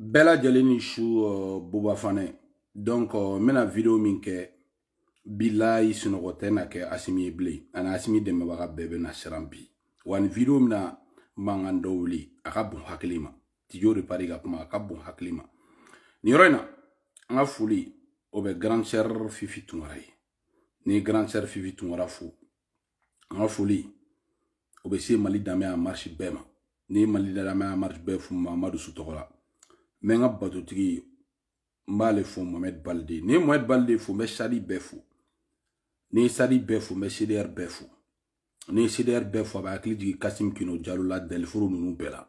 bɛɛ lajɛlen ni su uh, buba fana ye donc uh, n bɛna video min kɛ bilayi sunɔgɔ tɛ na kɛ asimi ye bilen ani asimi dɛmɛbaga bɛɛ bɛ na siran bi wa ni video min na mankan dɔ wuli a ka bon hakili ma tijo de pari ka kuma a ka bon hakili ma nin yɔrɔ in na an ka foli o bɛ grand sœur fifi tunkara ye ni grand sœur fifi tunkara fo an ka foli o bɛ se mali danbɛya marisi bɛɛ ma n'i ye mali danbɛya marisi bɛɛ fo mamadu su tɔgɔ la n bɛ n ka batotigi n b'ale fo mohamɛd balide n'i ye mohamɛd balide fo n bɛ sadi bɛɛ fo n'i ye sadi bɛɛ fo n bɛ cdr bɛɛ fo n'i ye cdr bɛɛ fo a bɛ hakili jigin kasim kino jalo la dɛliforo ninnu bɛɛ la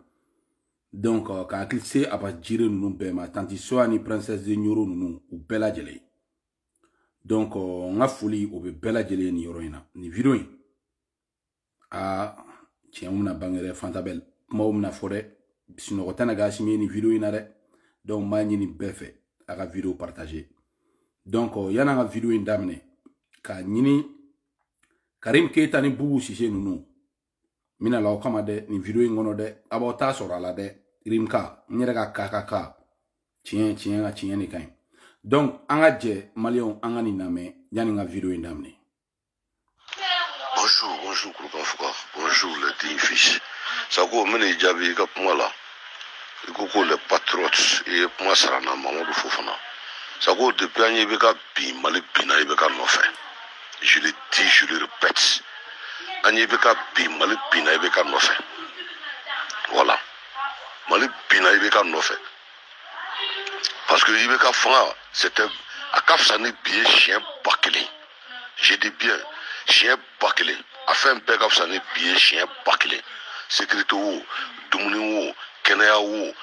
donc euh, ka hakili se aba jire ninnu bɛɛ ma tanti soya ni princesse de ɲoro ninnu u bɛɛ lajɛlen donc euh, n ka foli o bɛ bɛɛ lajɛlen nin yɔrɔ in na nin video in aa tiɲɛ bɛna bange dɛ fantabɛl kumaw bɛna fɔ dɛ sunɔgɔ tɛna kɛ asimi ye nin video in na dɛ donc n b'a ɲini bɛɛ fɛ a ka video partage donc euh, yan'an ka video in daminɛ k'a ɲini karim keyita ni bubu sise ninnu mina la o kama dɛ nin video in kɔnɔ dɛ a b'aw t'a sɔrɔ a la dɛ rimka n yɛrɛ ka ka ka ka tiɲɛ tiɲɛ ka tiɲɛ de ka ɲi donc an ka jɛ maliyɛnw an ka nin lamɛn yanni n ka video in daminɛ bonjour bonjour kurukan fuka bonjour le digne fils sago n bɛna i jaabi i ka kuma la i ko ko le patriote i ye kuma sarana mamadu fofana sago depuis an ye i bɛ ka bi mali binna i bɛ ka nɔfɛ je le dis je le répète an ɲɛ bɛ ka bi mali binna i bɛ ka nɔfɛ voilà mali binna i bɛ ka nɔfɛ parce que i bɛ ka fanga c'était a ka fisa ni bi ye siɲɛ ba kelen je dis bien siɲɛ ba kelen a fɛn bɛɛ ka fisa ni bi ye siɲɛ ba kelen sécurité wo dumuni wo kɛnɛya wo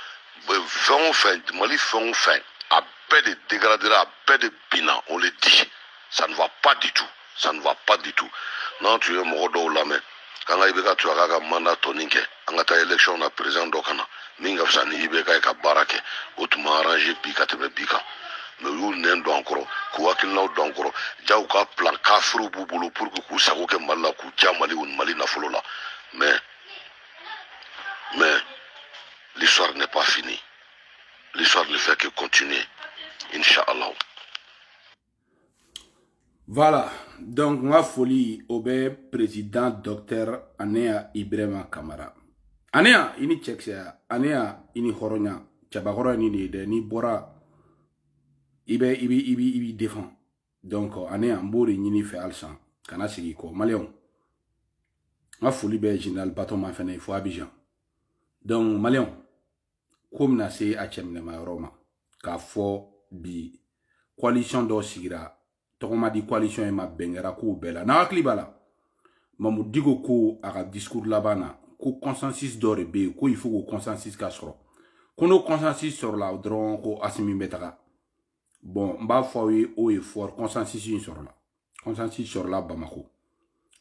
fɛn o fɛn mali fɛn o fɛn a bɛɛ de dégradera a bɛɛ de binna on le dit ça ne va pas du tout ça ne va pas du tout n'an tun ye mɔgɔ dɔw lamɛn k'an ka ibeka tu a k'a ka manda tɔnin kɛ an ka taa élection na président dɔ ka na min ka fisa ni ibeka ye ka baara kɛ o tun ma arrange bi ka tɛmɛ bi kan mɛ u y'u nɛn don an kɔrɔ k'u hakilinaw don an kɔrɔ jaw ka plan kafiriw b'u bolo pour que k'u sago kɛ mali la k'u ja mali mali nafolo la mais mais l'histoire n'est pas finie l'histoire ne fait que continuer inchallah voilà donc ma folie au président docteur Anea Ibrahima Kamara Anea il ni cɛkisɛya Anea il ni hɔrɔnya cɛbakɔrɔ ni de dɛ n'i bɔra i bɛ i b'i i b'i i b'i défend donc Anea n b'o de ɲini fɛ halisa kana sigi kɔ maliyɛnw n ka foli bɛ général Batoma fana ye fo Abidjan donc maliyɛnw ko bɛna se a cɛminɛma yɔrɔ ma k'a fɔ bi coalition dɔ sigira tɔgɔma di coalition ye ma bɛnkɛra kow bɛɛ la n'aw hakili b'a la mamu diko ko a ka discours laban na ko consensus dɔ de bɛ yen ko il faut ko consensus ka sɔrɔ ko n'o consensus sɔrɔla dɔrɔn ko asimi bɛ taga bon n b'a fɔ aw ye o ye fort consensus in sɔrɔla consensus sɔrɔla bamako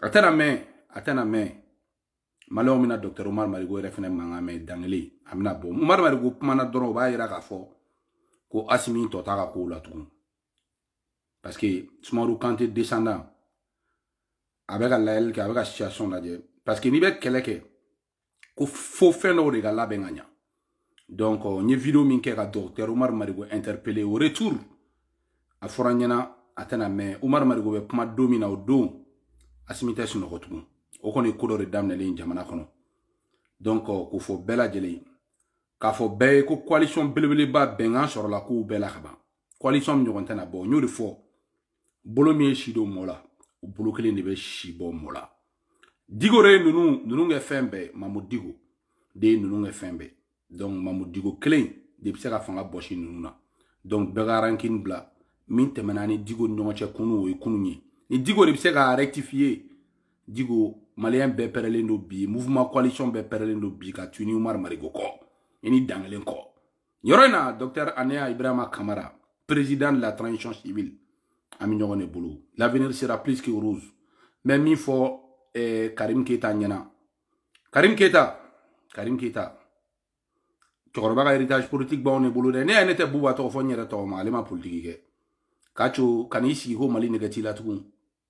a tɛna mɛn a tɛna mɛn maliyɛnw bɛna dɔkitɛri umaru marigo yɛrɛ fɛnɛ mankan mɛn dankelen a bɛna bɔ umaru marigo kumana dɔrɔn o b'a yira k'a fɔ ko asimi tɔ t'a ka kow la tugun parce que sumaworo kante descendant a bɛ ka layɛli kɛ a bɛ ka situation lajɛ parce que n'i bɛ kɛlɛ kɛ ko fo fɛn dɔw de ka labɛn ka ɲa donc n ye video min kɛ ka docteur umaru marigo interpellé au retour a fɔra ɲɛna a tɛna mɛn umaru marigo bɛ kuma don min na o don asimi tɛ sunɔgɔ tugun o kɔni ko dɔ de daminɛlen jamana kɔnɔ donc k'o fɔ bɛɛ lajɛlen k'a fɔ bɛɛ ye ko coalition belebeleba bɛnkan sɔrɔla kow bɛɛ la ka ban coalition min ɲɔgɔn tɛna bɔ n y'o de fɔ bolo min ye si don mɔɔ la o bolo kelen de bɛ si bɔ mɔɔ la digore ye ninnu ninnu kɛ fɛn bɛɛ mamu digo de ye ninnu kɛ fɛn bɛɛ donc mamu digo kelen de bɛ se ka fanga bɔsi ninnu na donc bɛɛ ka rankini bila min tɛmɛna ni digo ni ɲɔgɔn cɛ kunu o ye kunu ye ni digo de bɛ se ka rectifier digo maliyɛn bɛɛ pɛrɛlen don bi mouvement coalition bɛɛ pɛrɛlen don bi ka tuni umar marigo kɔ i ni dangelen kɔ yɔrɔ in na docteur aneya ibrahima kamara président de la transition civile an bɛ ɲɔgɔn de bolo l'avenir sera plus que rose n bɛ min fɔ eh, karim keyita ɲɛna karim keyita karim keyita cɛkɔrɔba ka héritage politique b'anw de bolo dɛ ne y'a ne tɛ buba tɔgɔ fɔ n yɛrɛ tɔgɔ ma ale ma politiki kɛ k'a co kan'i sigi ko mali nɛgɛ t'i la tugun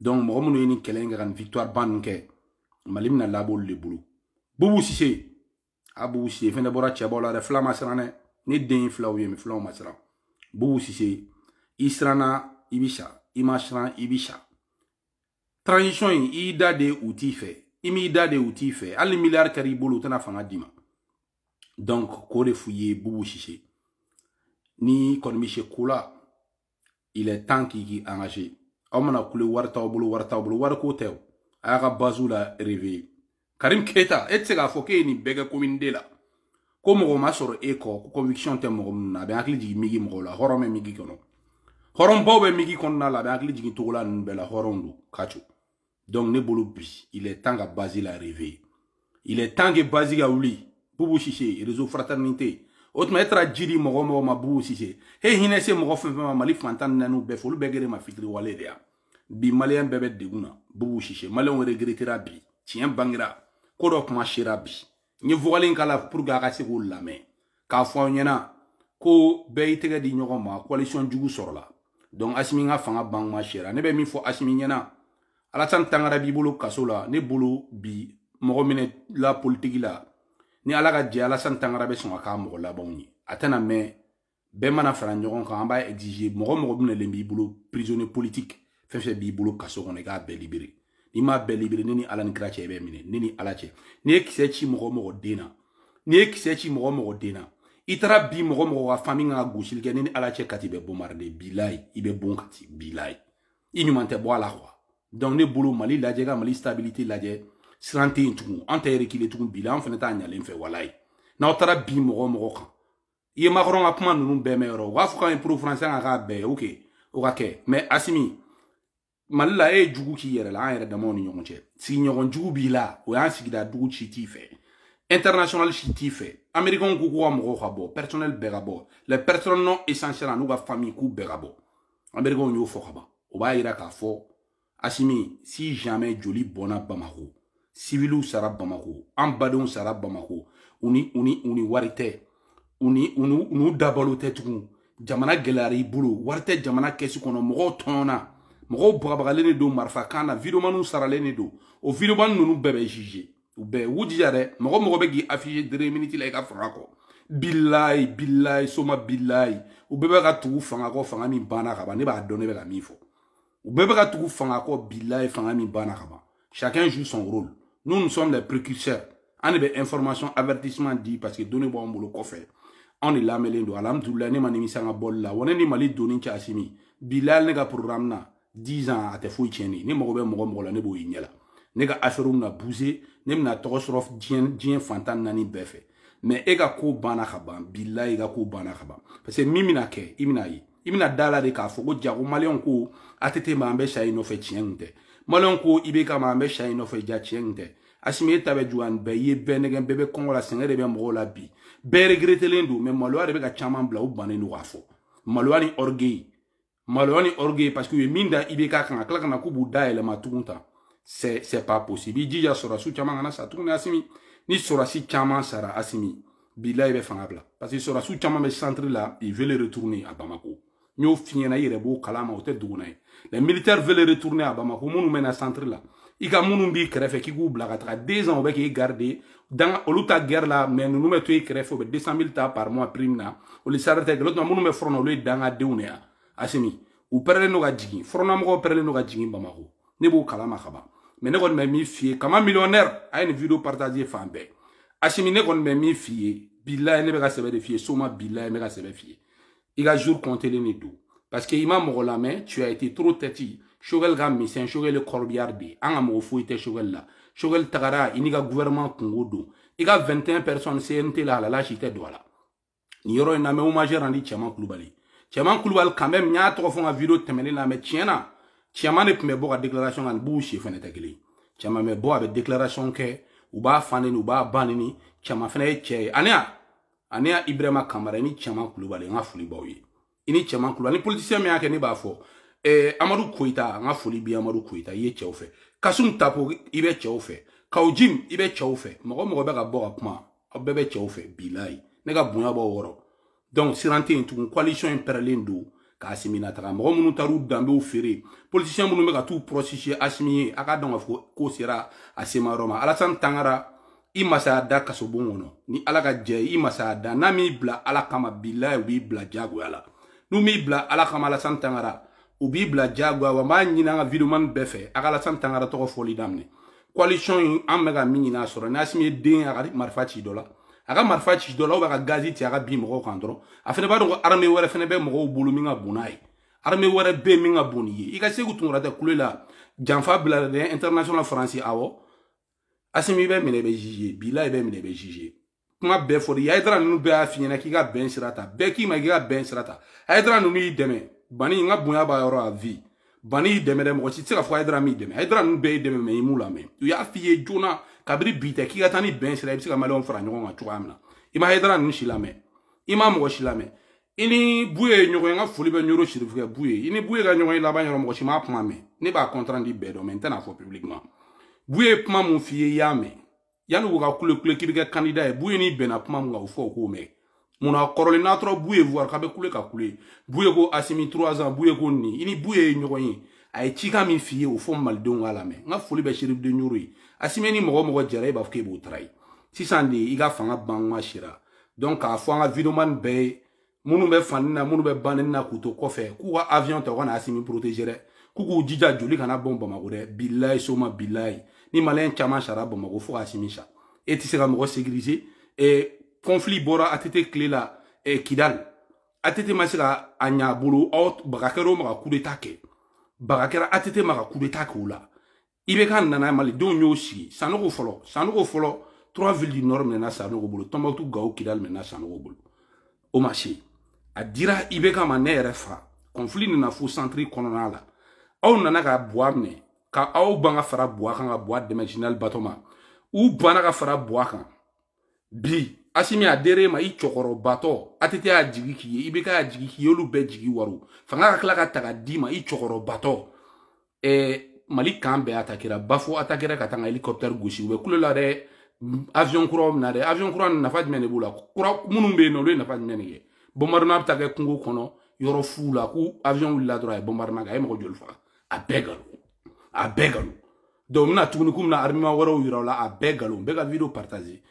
donc mɔgɔ minnu ye nin kɛlɛ in kɛ ka nin victoire ban ninnu kɛ mali bɛna labɔ olu de bolo bubu sise a bubu sise fɛnɛ bɔra cɛbaw la dɛ fila ma siran dɛ ne den ye filaw ye mɛ filaw ma siran bubu sise i siranna i bi sa i ma siran i bi sa transition in i da de u t'i fɛ i m'i da de u t'i fɛ hali ni miliyari kɛra i bolo u tɛna fanga d'i ma donc k'o de f'u ye bubu sise ni kɔni bɛ se ko la il est temps k'i k'i engager aw mana kule wari t'aw bolo wari t'aw bolo wari ko tɛ o a y'a ka baziw la réveiller karim keyita e tɛ se k'a fɔ k'e ye nin bɛɛ kɛ commune de la ko mɔgɔ ma sɔrɔ e kɔ ko conviction tɛ mɔgɔ minnu na a bɛ hakili jigin migi mɔgɔw la hɔrɔn bɛ migi kɔnɔ hɔrɔnbaw bɛ migi kɔnɔna la a bɛ hakili jigin togola ninnu bɛɛ la hɔrɔnw don ka co donc ne bolo bi il est temps ka base la réveiller il est temps que base ka wuli bubu sise réseau fraternité o tuma e taara ji di mɔgɔ mɔgɔ ma bubu sise e hinɛ se mɔgɔ fɛn fɛn ma mali fantan ni naaniw bɛɛ fɛ olu bɛɛ gɛrɛ ma fitiriwale de ya bi maliyɛn bɛɛ bɛ degun na bubu sise maliyɛnw regretera bi tiɲɛ bangera ko dɔ kuma sera bi n ye vokali in kala pour que a ka se k'o lamɛn k'a fɔ aw ɲɛna ko bɛɛ y'i tɛgɛ di ɲɔgɔn ma coalition jugu sɔrɔla donc asimi ka fanga bankuma sera ne bɛ min fɔ asimi ɲɛna alasani tangara b'i bolo kaso la ne bolo bi mɔgɔ minɛ la politiki la ni ala ka jɛ alasani tangara bɛ sɔn ka k'a mɔgɔ labanw ye a tɛna mɛn bɛɛ mana fara ɲɔgɔn kan an b'a exige mɔgɔ mɔgɔ minɛlen b'i bolo prisonnier politique fɛn fɛn b'i bolo kaso kɔnɔ i k'a bɛɛ libere n'i m'a bɛɛ libere ne ni ala ni kira cɛ i bɛ minɛ ne ni ala cɛ n'i ye kisɛ ci mɔgɔ mɔgɔ den na n'i ye kisɛ ci mɔgɔ mɔgɔ den na i taara bi mɔgɔ mɔgɔ ka fami kan ka gosili kɛ ne ni ala cɛ kati bɛ bombarde bilayi i bɛ bon kati bilayi i ɲuman tɛ bɔ a la kuwa donc ne bolo mali lajɛ ka mali stabilité lajɛ siran tɛ yen tugun an tɛ rekile tugun bila an fana t'a ɲalen fɛ walayi n'aw taara bi mɔgɔ mɔgɔ kan i ye makɔrɔn ka kuma ninnu bɛɛ mɛn yɔrɔ u b'a fɔ k'an ye pro français ka k'a bɛɛ ye ok o ka kɛ mais asimi mali la e ye jugu k'i yɛrɛ la an yɛrɛ damaw ni ɲɔgɔn cɛ sigiɲɔgɔn jugu b'i la o y'an sigida dugu ci t'i fɛ international si t'i fɛ américain ko k'u ka mɔgɔw ka bɔ personnel bɛɛ ka bɔ les personnes non essentielles an'u ka famille k'u bɛɛ ka bɔ américain y'o fɔ ka ban o b'a yira k'a fɔ asimi si jamais joli bɔnna bamako siviliw sara bamako an badenw sara bamako u ni u ni u ni wari tɛ u ni u ni n'u dabalo tɛ tugun jamana gɛlɛyara i bolo wari tɛ jamana kɛsi kɔnɔ mɔgɔw tɔɲɔna mɔgɔw bagabagalen de don marifa kan na videomaniw saralen de don o videomani ninnu bɛɛ bɛ juge u bɛɛ u jija dɛ mɔgɔ mɔgɔ bɛ k'i affiche dere miniti la i ka fanga kɔ bilayi bilayi soma bilayi u bɛɛ bɛ ka tugu fanga kɔ fanga min banna ka ban ne b'a dɔn ne bɛ ka min fɔ u bɛɛ bɛ ka tugu fanga kɔ bilayi fanga min banna ka ban chacun joue son rôle nous nous sommes les précurseurs an de bɛ information avertissement di parce que donni b'an bolo kɔfɛ anw de lamɛnlen don alhamdulilayi ne ma nimisa an ka bɔli la wa ne ni mali donni cɛ asimi bilayi ne ka programme na 10 ans a tɛ foyi tiɲɛni ne mago bɛ mɔgɔ mɔgɔ la ne b'o ye ɲɛ la ne ka affaire bɛna bouger ne bɛna tɔgɔ sɔrɔ diɲɛ diɲɛ fantan naani bɛɛ fɛ mɛ e ka ko banna ka ban bilayi i ka ko banna ka ban parce que min bɛna kɛ i bɛna ye i bɛna da la de k'a fɔ ko jago maliyɛnw ko atete ma an bɛ sa in nɔfɛ tiɲɛ kun tɛ maliyɛnw ko i bɛ ka ma an bɛ sa in nɔfɛ ja tiɲɛ kun tɛ asimi e ta bɛ juguya ni bɛɛ i ye bɛɛ nɛgɛn bɛɛ bɛ kɔngɔ la sɛgɛn de bɛ mɔgɔw la bi bɛɛ regretelen don mɛ maloya de bɛ ka caman bila u bannen don k'a fɔ maloya ni orgueil maloya ni orgueil parce que u ye min da i bɛ k'a kan ka tila ka na k'u b'u da yɛlɛma tugun tan c'est c'est pas possible i jija sɔrɔdasiw caman kana sa tuguni asimi ni sɔrɔdasi caman sara asimi bilayi bɛ fanga bila parce que sɔrɔdasiw caman bɛ centre la ils veulent retourner à Bamako n y'o f'i ɲɛna i yɛrɛ b'o kalama o tɛ dugu na ye les militaires veulent retourner à Bamako minnu bɛ na centre la i ka minnu b'i kɛrɛfɛ k'i k'u bila ka taga deux ans o bɛ k'i garde danga olu ta guerre la mais ninnu bɛ to i kɛrɛfɛ u bɛ 200 000 ta par mois prime na olu sara tɛ gɛlɛ o tuma minnu bɛ front na olu ye dangadenw de ye asimi u pɛrɛlen don ka jigin frɔnnamɔgɔw pɛrɛlen don ka jigin Bamako ne b'o kalama ka ban mɛ ne kɔni bɛ min f'i ye kama millionnaire a ye nin video partage fan bɛɛ asimi ne kɔni bɛ min f'i ye bilaye ne bɛ ka sɛbɛ de f'i ye soma bilaye ne bɛ ka sɛbɛ f'i ye i ka jour comptelen de don parce que i ma mɔgɔ lamɛn tu as été trop tête shogɛli ka misɛn shogɛli ye kɔrɔbiyari de ye an ka mɔgɔ foyi tɛ shogɛli la shogɛli tagara i n'i ka gouvernement kungo don i ka 21 personnes cnt la halala si tɛ don a la nin yɔrɔ in na n bɛ hommage randi cɛman kulubali cɛman kulubali kan bɛ n y'a tɔgɔ fɔ n ka video tɛmɛnen na mɛ tiɲɛ na cɛman de tun bɛ bɔ ka déclaration kan buw si fɛnɛ tɛ kelen cɛman bɛ bɔ a bɛ déclaration kɛ u b'a fa nini u b'a ba nini cɛman fɛnɛ ye cɛ ye ani a ani a ibrahima kamara ni cɛman kulubali n ka foli b'aw ye i ni cɛman kula ni politisiyɛn min y'a kɛ ne b'a fɔ eh, amadu koyita n ka foli bi amadu koyita i ye cɛw fɛ kasum tapo i bɛ cɛw fɛ kaw jim i bɛ cɛw fɛ mɔgɔ mɔgɔ bɛ ka bɔ ka kuma aw bɛɛ bɛ cɛw fɛ bilayi ne ka bonya b'aw wɔrɔ donc siran tɛ yen tugun coalition in pɛrɛlen don k'a simina taga mɔgɔ minnu taar'u danbew feere politisiyɛn minnu bɛ ka t'u pɔrɔsisiye asimi ye a k'a dɔn k'a fɔ ko sera a sema yɔrɔ ma alasani tangara i masaya da kasobon kɔnɔ ni ala ka jɛ i masaya da n'a m'i bila ala kama bilayi u b'i bila jagoya la n'u m'i bila ala kama alasan tangara u b'i bila jagoya wa n b'a ɲini an ka videomani bɛɛ fɛ a ka alasan tangara tɔgɔ fɔli daminɛ coalition in an bɛ ka min ɲini a sɔrɔ ni asimi ye den a ka marifa ci dɔ la a ka marifa ci dɔ la u b'a ka gazi ci a ka bin mɔgɔw kan dɔrɔn a fana b'a dɔn ko arame wɛrɛ fana bɛ mɔgɔw bolo min ka bon n'a ye arame wɛrɛ bɛ yen min ka bon n'i ye i ka segu tunkaratɛ kule la janfa bila dɛ international faransi awɔ asimi i bɛ minɛ i bɛ jije bila i bɛ minɛ i bɛ jije kuma bɛɛ fɔ i ayidara ninnu bɛɛ y'a f'i ɲɛna k'i ka bɛn sira ta bɛɛ k'i ma k'i ka bɛn sira ta ayidara ninnu y'i dɛmɛ bani n ka bonya b'a yɔrɔ a vi bani y'i dɛmɛ dɛ mɔgɔ si tɛ se ka fɔ ayidara m'i dɛmɛ ayidara ninnu bɛɛ y'i dɛmɛ mɛ i m'u lamɛn u y'a f'i ye joona kabiri bi tɛ k'i ka taa ni bɛn sira i bɛ se ka maliyɛnw fara ɲɔgɔn kan cogoya min na i ma ayidara ninnu si lamɛn i ma mɔgɔ si lamɛn i ni bu ye ɲɔgɔn ye n ka foli bɛ ɲoro sirifukɛ bu ye i ni bu ye ka ɲɔgɔn ye laban yɔrɔ mɔgɔ si m'a kuma mɛn ne b'a kɔntran di bɛɛ dɔn mɛ n tɛna fɔ publiquement bu ye kuma mun f'i ye i y'a mɛn yanni u ka kule kule k'i bɛ kɛ kandida ye bu ye n'i bɛnna kuma mun kan o fɔ o k'o mɛn munna kɔrɔlen n'a tɔrɔ bu ye voir k'a bɛ kule ka kule bu ye ko asimi trois ans bu ye ko nin i ni bu ye ɲɔgɔn ye a ye cikan min f'i ye o fɔ malidenw k'a lamɛn n ka foli bɛ sirifuden ɲoro ye asimi ni mɔgɔ mɔgɔ jɛra e b'a fɔ k'e b'o tara ye sisan de i ka fanga ban ka sira donc k'a fɔ an ka videomani bɛɛ ye minnu bɛ fanni na minnu bɛ banni na k'u to kɔfɛ k'u ka avion ta u kana asimi protégé dɛ k'u k'u jija joli kana bɔn bamako dɛ bilayi soma bilayi ni maliyɛn caman sara bamako fo ka asimi sa e tɛ se ka mɔgɔ sécuriser e conflit bɔra atete tile la e kidali atete ma se ka a ɲa bolo aw baga kɛra o maga coup d'état kɛ baga kɛra atete maga coup d'état kɛ o la i bɛ ka nana malidenw y'o sigi sanogo fɔlɔ sanogo fɔlɔ trois ville du nord minɛna sanogo bolo tɔnbɔtu gawo kidali minɛna sanogo bolo o ma se a dira i bɛ ka ma ne yɛrɛ fa kɔnfili nana fo santiri kɔnɔna la aw nana ka buwa minɛ ka aw ban ka fara buwa kan ka buwa dɛmɛ general batoma u banna ka fara buwa kan bi asimi a dere ma i cɔkɔrɔbatɔ atete y'a jigi k'i ye i bɛ ka y'a jigi k'i ye olu bɛɛ jigi waro fanga ka tila ka ta ka d'i ma i cɔkɔrɔbatɔ eh, mali kan bɛɛ atakera bafo atakera ka tanga helicoptère gosi u bɛ kulo la dɛ avion kuraw bɛna dɛ avion kura ni nafa jumɛn de b'u la kura minnu bɛ yen nɔ olu ye nafa jumɛn de kɛ bombardement bɛ ta kɛ kungo kɔnɔ yɔrɔ fu la ko avion wulila dɔrɔn a ye bombardement kɛ a ye mɔgɔ joli faga a bɛɛ nkalon a bɛɛ nkalon donc bɛna tuguni k'u bɛna armement wɛrɛw yira u la a bɛɛ nkalon bɛɛ ka video partage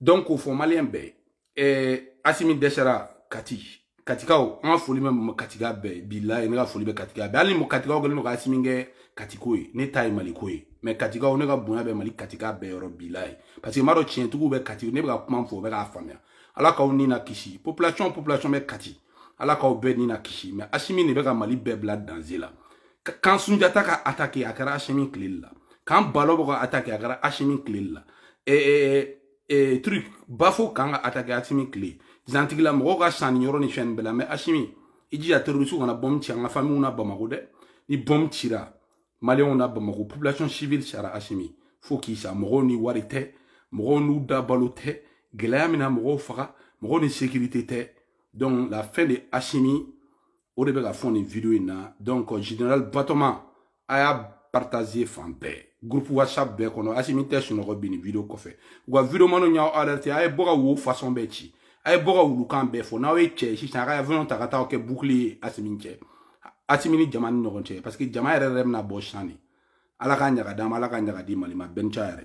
donc k'o fɔ maliyɛn bɛɛ ye eh, asimi dɛsɛra kati katikaw an ka foli bɛ mɔgɔ katiga bɛɛ bilayi ne ka foli bɛ katiga bɛɛ hali ni mɔgɔ katikaw kɛlen don ka asimi kɛ katiko ye ne ta ye maliko ye mɛ katikaw ne ka bonya bɛ mali katika bɛɛ yɔrɔ bilayi parce que n b'a dɔn tiɲɛtigiw bɛ kati ne bɛ ka kuma fɔ o bɛ k'a faamuya ala k'aw ni na kisi population population bɛ kati ala k'aw bɛɛ ni na kisi mɛ asimi de bɛ ka mali bɛɛ bila danze la kan sunjata ka atake a kɛra asimi tileli la kan balɔ bɛ ka atake a kɛra asimi tileli la eh, eh, eh. eh, truc bafo kan ka atake asimi kile zantigila mɔgɔw ka sanni yɔrɔ ni fɛn bɛɛ la mɛ asimi i jija terrorisiw kana bɔm ci an ka famiw na bamako dɛ ni bɔm cira maliyɛnw na bamako population civile sara asimi fo k'i sa mɔgɔw ni wari tɛ mɔgɔw n'u da balo tɛ gɛlɛya min na mɔgɔw faga mɔgɔw ni sécurité tɛ donc la fin de asimi o de bɛ ka fɔ nin video in na donc general batɔma a y'a partager fan bɛɛ groupe whatsapp bɛɛ kɔnɔ asimi tɛ sunɔgɔ bi nin video kɔfɛ u ka video manu y'aw alerte a ye bɔ ka wo façon bɛɛ ci a ye bɔ ka wulukan bɛɛ fɔ n'aw ye cɛ ye sisan a ka avion ta ka taa kɛ boucle ye asimi cɛ asimi ni jama ni ɲɔgɔn cɛ parce que jama yɛrɛ yɛrɛ bɛna bɔ sisan de ala ka ɲaga d'an ma ala ka ɲaga di mali ma bɛnca yɛrɛ